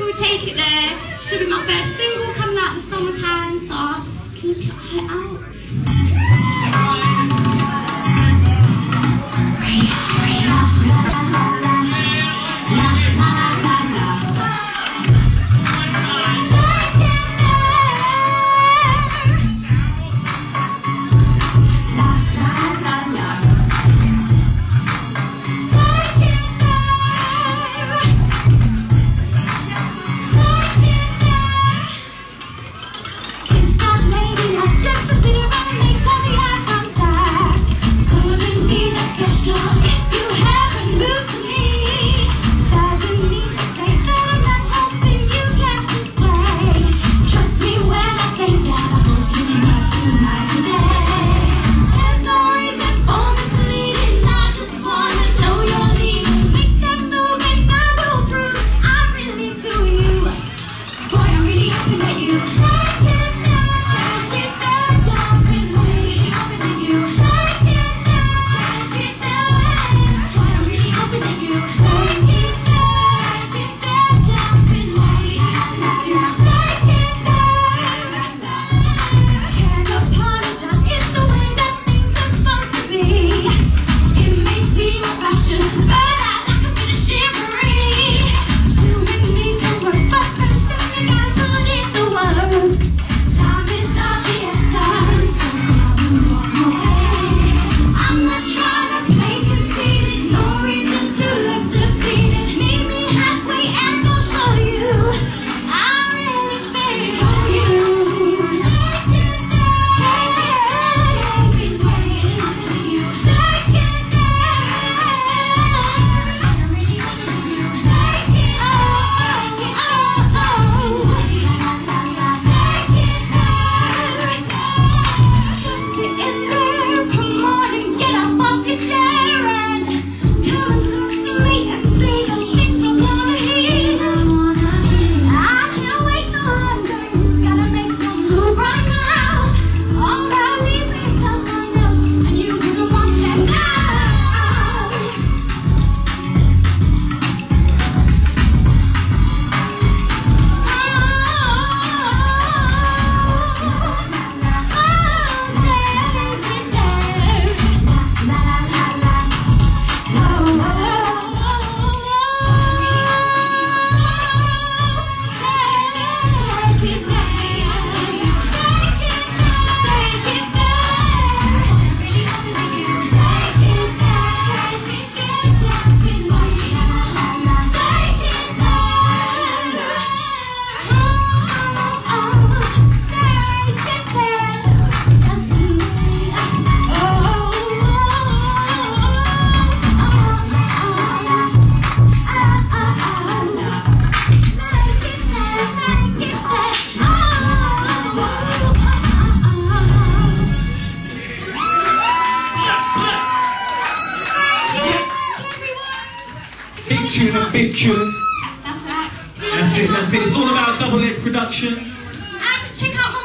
called Take It There. Should be my first single coming out in the summertime, so can you cut her out? Big tune and big. That's right. That's it, that's it. It's all about double edged productions. And check out